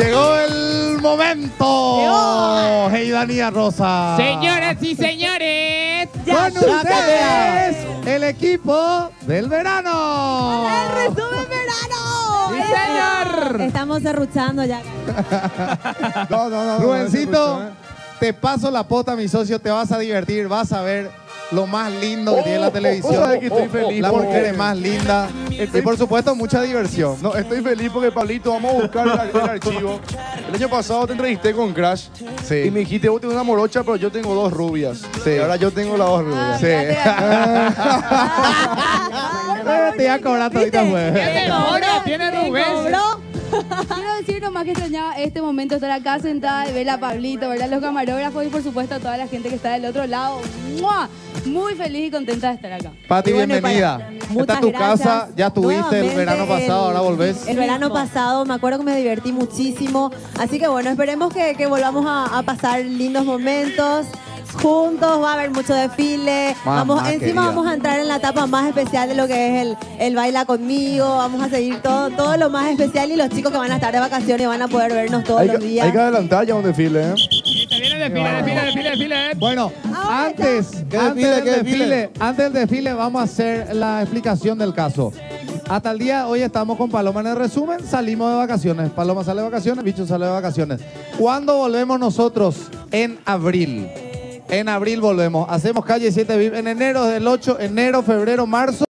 Llegó el momento. Hey, Dania Rosa. Señoras y señores, Ya, Con ustedes, el equipo del verano. ¡El resumen verano! Sí, señor. Estamos derruchando ya. No, no, no. Rubencito, te paso la pota, mi socio. Te vas a divertir. Vas a ver lo más lindo que tiene la televisión. vos sabés que estoy feliz La mujer es más linda. Y por supuesto, mucha diversión. No, estoy feliz porque, Pablito, vamos a buscar el, ar- el archivo. El año pasado te entrevisté con Crash Sí. y me dijiste, vos tenés una morocha, pero yo tengo dos rubias. Sí. Y ahora yo tengo las dos rubias. Sí. Eh, te iba a cobrar todita tiene Rubén. Quiero decir nomás que extrañaba este momento estar acá sentada y ver a Pablito, ver a los camarógrafos y por supuesto a toda la gente que está del otro lado. ¡Mua! Muy feliz y contenta de estar acá. Pati, bueno, bienvenida. Muchas es tu gracias. casa. Ya estuviste el verano pasado, el- ahora volvés. El verano pasado, me acuerdo que me divertí muchísimo. Así que bueno, esperemos que, que volvamos a, a pasar lindos momentos. Juntos va a haber mucho desfile. Mamá vamos, encima querida. vamos a entrar en la etapa más especial de lo que es el, el baila conmigo. Vamos a seguir todo, todo lo más especial y los chicos que van a estar de vacaciones van a poder vernos todos Hay los que, días. hay que adelantar ya un desfile, ¿eh? Listo, viene el desfile, desfile, desfile, desfile. Bueno, antes, ¿Qué antes, desfile, del desfile, antes del desfile vamos a hacer la explicación del caso. Hasta el día hoy estamos con Paloma en el resumen, salimos de vacaciones. Paloma sale de vacaciones, Bicho sale de vacaciones. ¿Cuándo volvemos nosotros? En abril. En abril volvemos. Hacemos calle 7 VIP en enero del 8, enero, febrero, marzo.